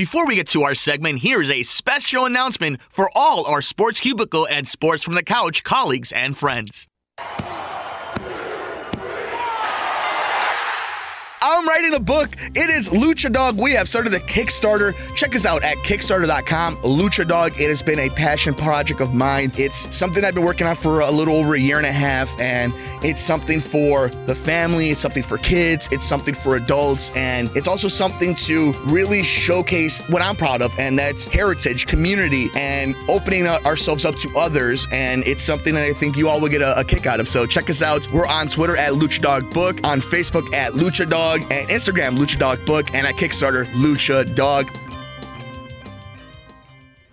Before we get to our segment, here's a special announcement for all our Sports Cubicle and Sports from the Couch colleagues and friends. I'm writing a book. It is Lucha Dog. We have started the Kickstarter. Check us out at kickstarter.com. Lucha Dog, it has been a passion project of mine. It's something I've been working on for a little over a year and a half, and it's something for the family, it's something for kids, it's something for adults, and it's also something to really showcase what I'm proud of, and that's heritage, community, and opening ourselves up to others. And it's something that I think you all will get a, a kick out of. So check us out. We're on Twitter at Lucha Dog Book, on Facebook at Lucha Dog. Dog, and Instagram Lucha Dog Book, and at Kickstarter Lucha Dog.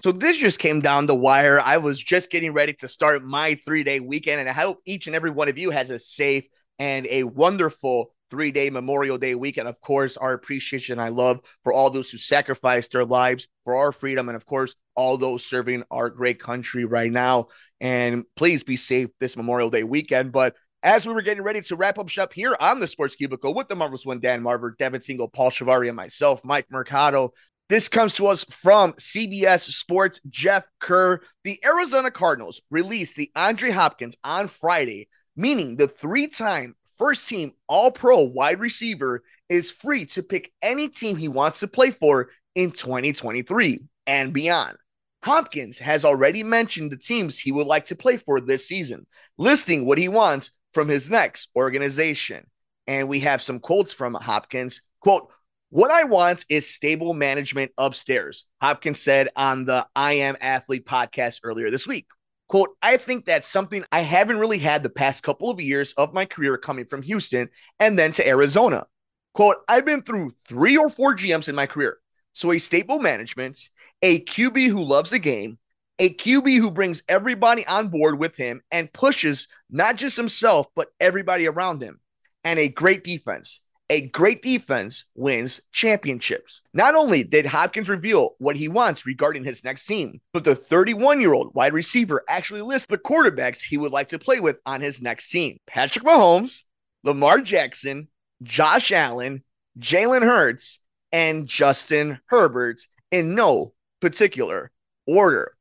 So this just came down the wire. I was just getting ready to start my three day weekend, and I hope each and every one of you has a safe and a wonderful three day Memorial Day weekend. Of course, our appreciation I love for all those who sacrificed their lives for our freedom, and of course, all those serving our great country right now. And please be safe this Memorial Day weekend. But as we were getting ready to wrap up shop here on the Sports Cubicle with the marvelous one, Dan Marver, Devin Tingle, Paul Chivari, and myself, Mike Mercado. This comes to us from CBS Sports. Jeff Kerr, the Arizona Cardinals released DeAndre Hopkins on Friday, meaning the three time first team All Pro wide receiver is free to pick any team he wants to play for in 2023 and beyond. Hopkins has already mentioned the teams he would like to play for this season, listing what he wants from his next organization. And we have some quotes from Hopkins. Quote, what I want is stable management upstairs, Hopkins said on the I Am Athlete podcast earlier this week. Quote, I think that's something I haven't really had the past couple of years of my career coming from Houston and then to Arizona. Quote, I've been through three or four GMs in my career. So a stable management, a QB who loves the game, a QB who brings everybody on board with him and pushes not just himself, but everybody around him, and a great defense. A great defense wins championships. Not only did Hopkins reveal what he wants regarding his next team, but the 31 year old wide receiver actually lists the quarterbacks he would like to play with on his next team Patrick Mahomes, Lamar Jackson, Josh Allen, Jalen Hurts, and Justin Herbert in no particular order.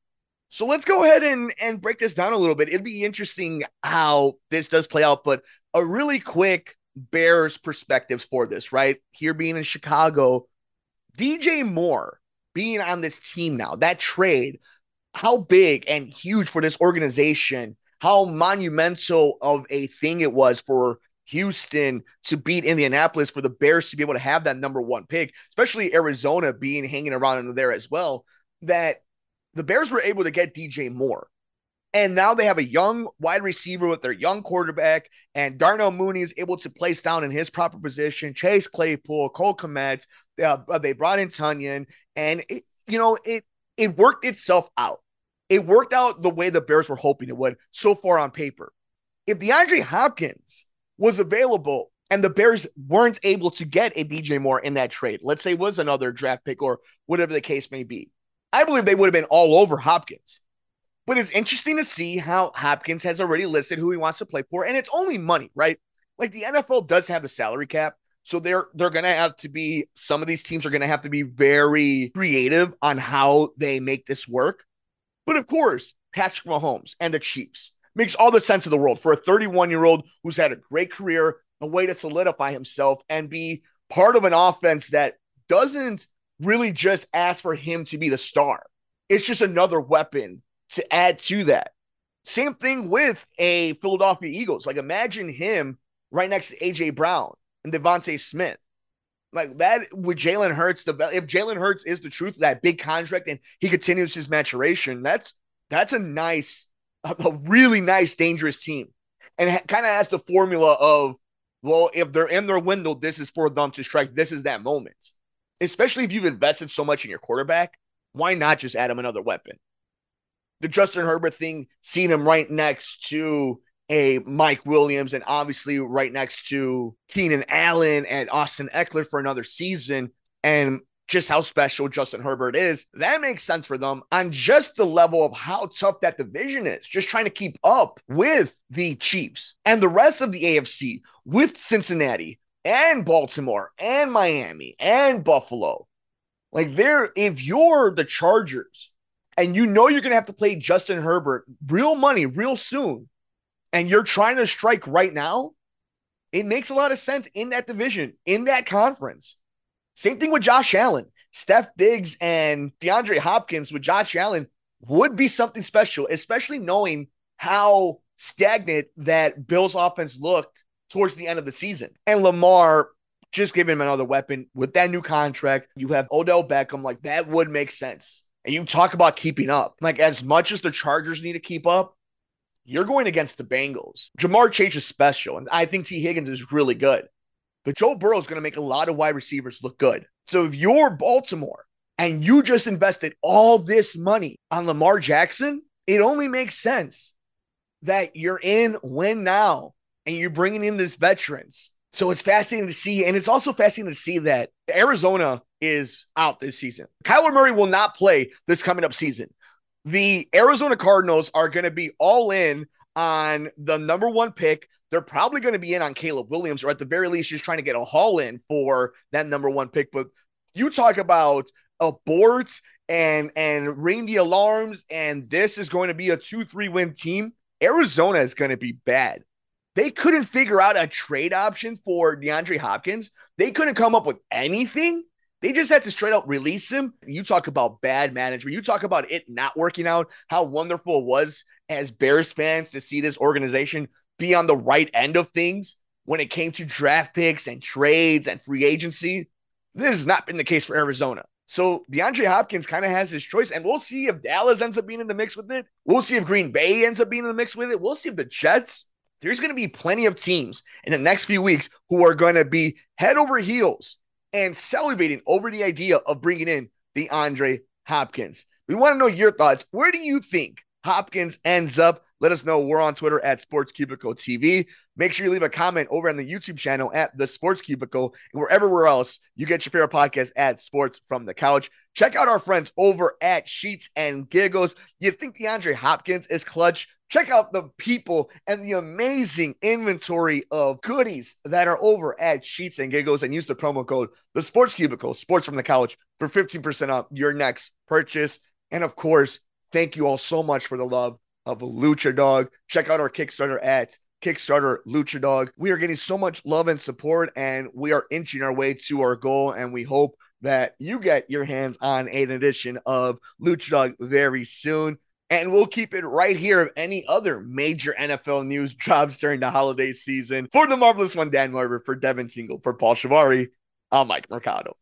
So let's go ahead and, and break this down a little bit. It'd be interesting how this does play out, but a really quick Bears perspectives for this, right? Here being in Chicago, DJ Moore being on this team now, that trade, how big and huge for this organization, how monumental of a thing it was for Houston to beat Indianapolis, for the Bears to be able to have that number one pick, especially Arizona being hanging around in there as well. That the Bears were able to get DJ Moore. And now they have a young wide receiver with their young quarterback, and Darnell Mooney is able to place down in his proper position. Chase Claypool, Cole Kmet, uh, they brought in Tonyan, and it, you know it it worked itself out. It worked out the way the Bears were hoping it would so far on paper. If DeAndre Hopkins was available and the Bears weren't able to get a DJ Moore in that trade, let's say was another draft pick or whatever the case may be, I believe they would have been all over Hopkins. But it's interesting to see how Hopkins has already listed who he wants to play for, and it's only money, right? Like the NFL does have the salary cap, so they're they're gonna have to be some of these teams are gonna have to be very creative on how they make this work. But of course, Patrick Mahomes and the Chiefs makes all the sense of the world for a 31 year old who's had a great career, a way to solidify himself and be part of an offense that doesn't really just ask for him to be the star. It's just another weapon to add to that. Same thing with a Philadelphia Eagles. Like imagine him right next to AJ Brown and DeVonta Smith. Like that with Jalen Hurts, the if Jalen Hurts is the truth, that big contract and he continues his maturation, that's that's a nice, a really nice, dangerous team. And kind of has the formula of, well, if they're in their window, this is for them to strike. This is that moment especially if you've invested so much in your quarterback, why not just add him another weapon? The Justin Herbert thing, seeing him right next to a Mike Williams and obviously right next to Keenan Allen and Austin Ekeler for another season, and just how special Justin Herbert is, that makes sense for them on just the level of how tough that division is, just trying to keep up with the Chiefs and the rest of the AFC with Cincinnati, and Baltimore and Miami and Buffalo. Like there, if you're the Chargers and you know you're gonna have to play Justin Herbert real money real soon, and you're trying to strike right now, it makes a lot of sense in that division, in that conference. Same thing with Josh Allen. Steph Diggs and DeAndre Hopkins with Josh Allen would be something special, especially knowing how stagnant that Bills offense looked towards the end of the season. And Lamar just giving him another weapon with that new contract. You have Odell Beckham, like that would make sense. And you talk about keeping up. Like as much as the Chargers need to keep up, you're going against the Bengals. Ja'Marr Chase is special, and I think Tee Higgins is really good. But Joe Burrow is going to make a lot of wide receivers look good. So if you're Baltimore and you just invested all this money on Lamar Jackson, it only makes sense that you're in win now and you're bringing in these veterans. So it's fascinating to see. And it's also fascinating to see that Arizona is out this season. Kyler Murray will not play this coming up season. The Arizona Cardinals are going to be all in on the number one pick. They're probably going to be in on Caleb Williams, or at the very least, just trying to get a haul in for that number one pick. But you talk about aborts and and ring the alarms, and this is going to be a two three win team. Arizona is going to be bad. They couldn't figure out a trade option for DeAndre Hopkins. They couldn't come up with anything. They just had to straight up release him. You talk about bad management. You talk about it not working out, how wonderful it was as Bears fans to see this organization be on the right end of things when it came to draft picks and trades and free agency. This has not been the case for Arizona. So DeAndre Hopkins kind of has his choice, and we'll see if Dallas ends up being in the mix with it. We'll see if Green Bay ends up being in the mix with it. We'll see if the Jets. There's going to be plenty of teams in the next few weeks who are going to be head over heels and salivating over the idea of bringing in DeAndre Hopkins. We want to know your thoughts. Where do you think Hopkins ends up? Let us know. We're on Twitter at Sports Cubicle TV. Make sure you leave a comment over on the YouTube channel at the Sports Cubicle and wherever else you get your favorite podcast at Sports from the Couch. Check out our friends over at Sheets and Giggles. You think DeAndre Hopkins is clutch? Check out the people and the amazing inventory of goodies that are over at Sheets and Giggles and use the promo code the Sports Cubicle, Sports from the Couch, for 15% off your next purchase. And of course, thank you all so much for the love of Lucha Dog. Check out our Kickstarter at Kickstarter Lucha Dog. We are getting so much love and support, and we are inching our way to our goal. And we hope that you get your hands on an edition of Lucha Dog very soon. And we'll keep it right here if any other major NFL news drops during the holiday season. For the marvelous one, Dan Marver, for Devin Tingle, for Paul Chivari, I'm Mike Mercado.